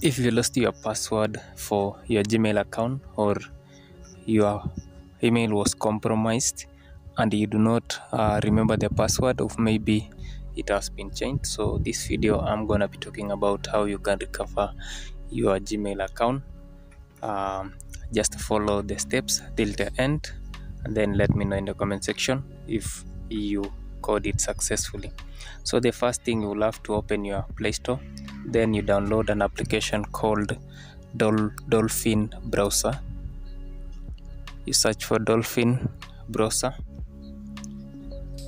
if you lost your password for your gmail account or your email was compromised and you do not uh, remember the password or maybe it has been changed. So this video i'm gonna be talking about how you can recover your gmail account. Um, just follow the steps till the end and then let me know in the comment section if you code it successfully. So the first thing you will have to open your play store then you download an application called Dol- dolphin browser. You search for dolphin browser.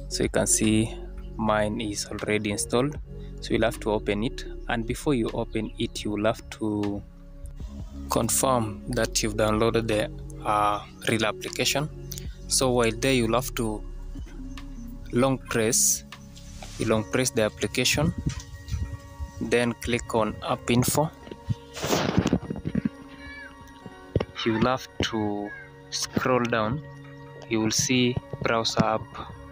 So you can see mine is already installed. So you'll have to open it. And before you open it you will have to confirm that you've downloaded the uh, real application. So while there you'll have to long press you long press the application then click on app info. You will have to scroll down. You will see browser app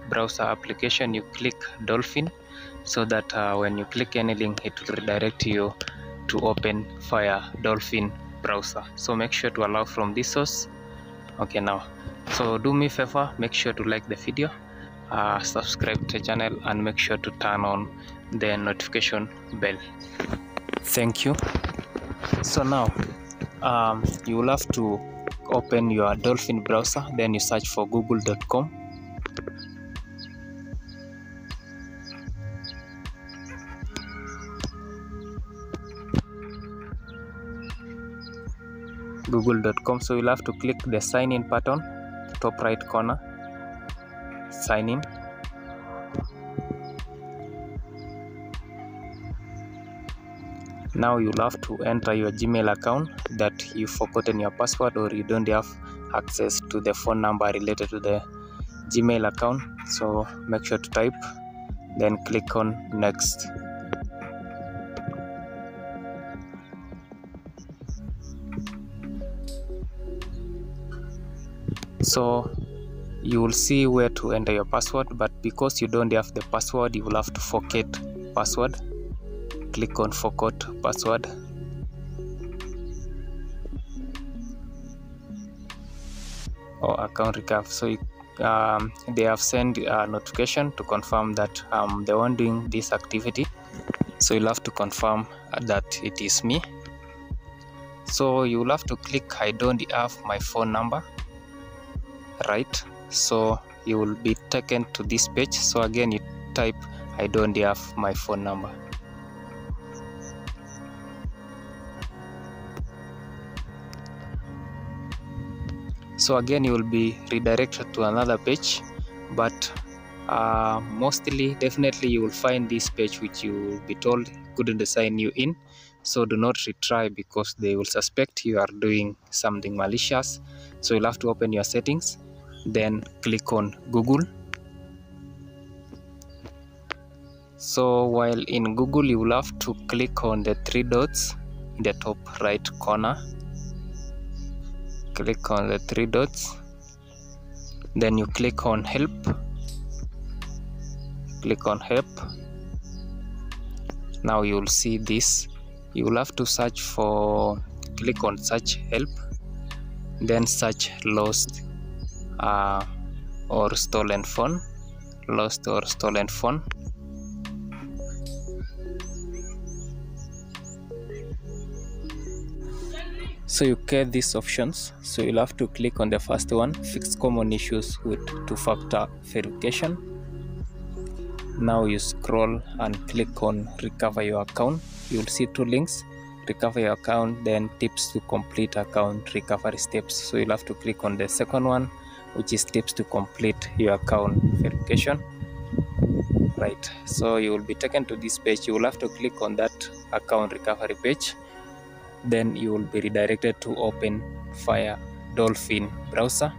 browser application. You click dolphin so that uh, when you click any link it will redirect you to open fire dolphin browser. So make sure to allow from this source. Okay now so do me favor make sure to like the video uh, subscribe to the channel and make sure to turn on the notification bell. Thank you. So now um, you will have to open your dolphin browser then you search for google.com google.com so you'll have to click the sign in button top right corner sign in now you'll have to enter your gmail account that you've forgotten your password or you don't have access to the phone number related to the gmail account. So make sure to type then click on next. So you will see where to enter your password but because you don't have the password you will have to forget password click on forgot password. Or account recover so you, um, they have sent a notification to confirm that um, the one doing this activity. So you'll have to confirm that it is me. So you'll have to click i don't have my phone number right? So you will be taken to this page. So again you type i don't have my phone number so again you will be redirected to another page but uh, mostly definitely you will find this page which you will be told couldn't sign you in. So do not retry because they will suspect you are doing something malicious. So you'll have to open your settings then click on google. So while in google you will have to click on the three dots in the top right corner click on the three dots. Then you click on help. Click on help. Now you will see this. You will have to search for click on search help then search lost uh, or stolen phone lost or stolen phone so you get these options. So you'll have to click on the first one fix common issues with two-factor verification. Now you scroll and click on recover your account. You'll see two links recover your account then tips to complete account recovery steps. So you'll have to click on the second one which is tips to complete your account verification. Right so you will be taken to this page. You will have to click on that account recovery page then you will be redirected to open fire dolphin browser.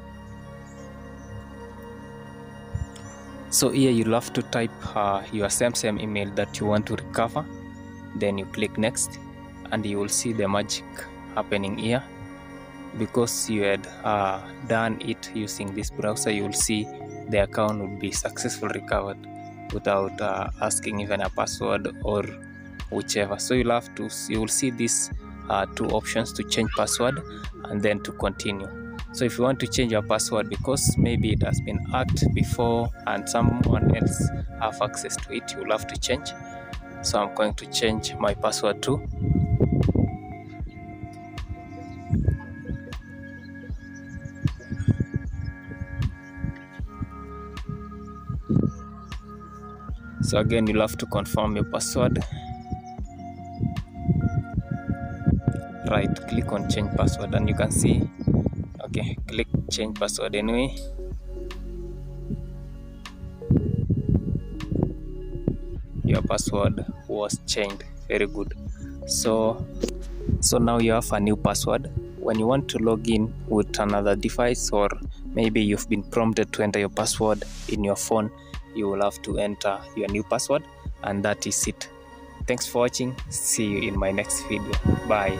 So here you'll have to type uh, your same same email that you want to recover. Then you click next and you will see the magic happening here. Because you had uh, done it using this browser you will see the account will be successfully recovered without uh, asking even a password or whichever. So you'll have to you will see these uh, two options to change password and then to continue. So if you want to change your password because maybe it has been hacked before and someone else have access to it you'll have to change. So i'm going to change my password too so again you'll have to confirm your password right click on change password and you can see okay click change password anyway. Your password was changed. Very good. So so now you have a new password. When you want to log in with another device or maybe you've been prompted to enter your password in your phone you will have to enter your new password and that is it thanks for watching. See you in my next video. Bye